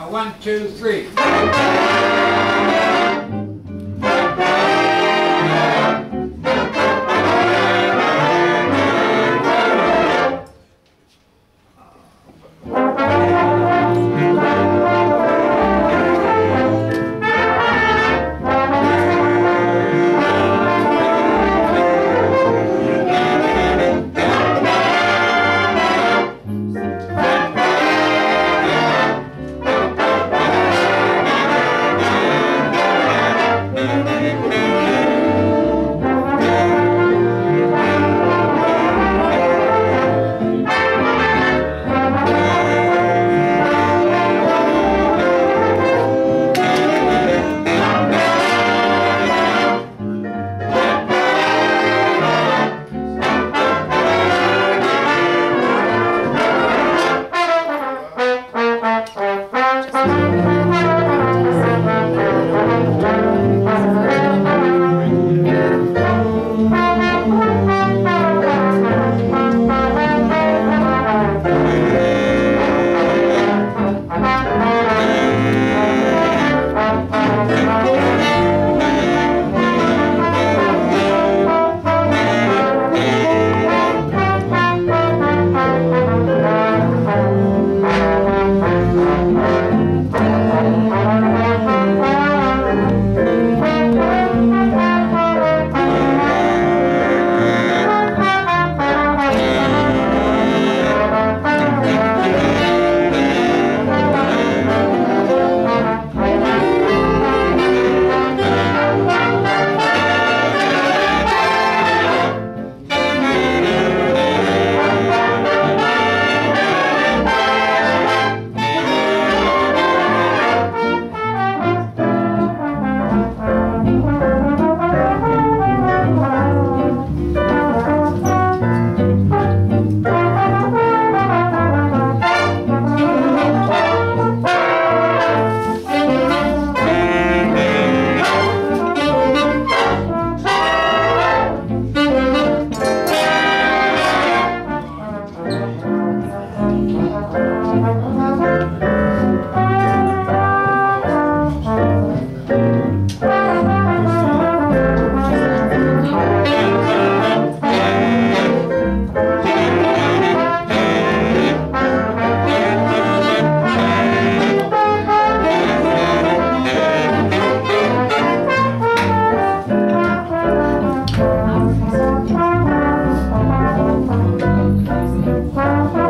A one, two, three. Música